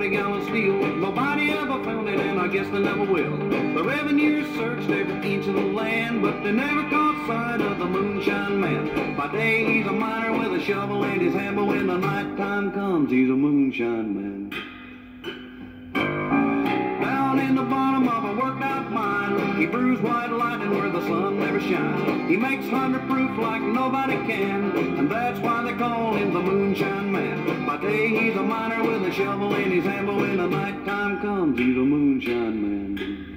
40 gallon steel. Nobody ever found it, and I guess they never will. The revenue searched every inch of the land, but they never caught sight of the moonshine man. By day, he's a miner with a shovel in his hand, but when the night time comes, he's a moonshine man. Down in the bottom of a worked out mine, he brews white lightning where the sun never shines. He makes hundred proof like nobody can, and that's why day he's a miner with a shovel in his hand, but when the night time comes, he's a moonshine man.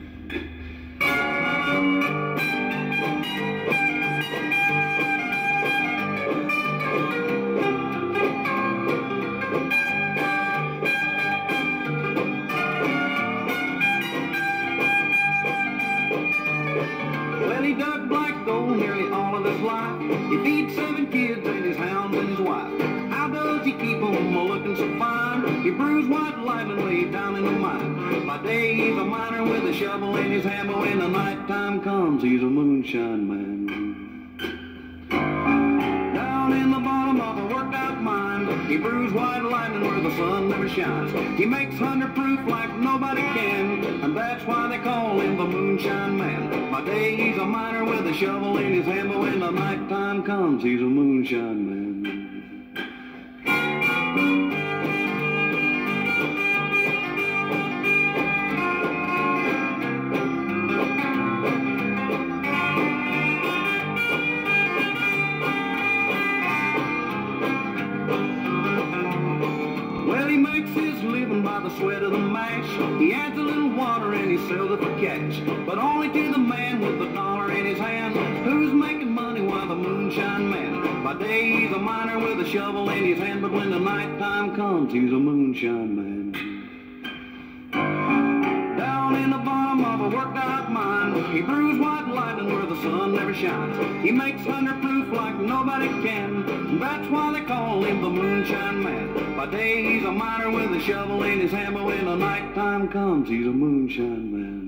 Looking so fine? He brews white lightning way down in the mine. By day he's a miner with a shovel in his hand, but when the night time comes, he's a moonshine man. Down in the bottom of a worked out mine, he brews white lightning where the sun never shines. He makes hundred proof like nobody can, and that's why they call him the moonshine man. By day he's a miner with a shovel in his hand, but when the night time comes, he's a moonshine man. Sweat of the mash. He adds a little water and he sells it for cash. But only to the man with the By day he's a miner with a shovel in his hand. But when the night time comes, he's a moonshine man. Down in the bottom of a worked out mine, he brews white lightning where the sun never shines. He makes hundred proof like nobody can. That's why they call him the moonshine man. By day he's a miner with a shovel in his hand, but when the night time comes, he's a moonshine man.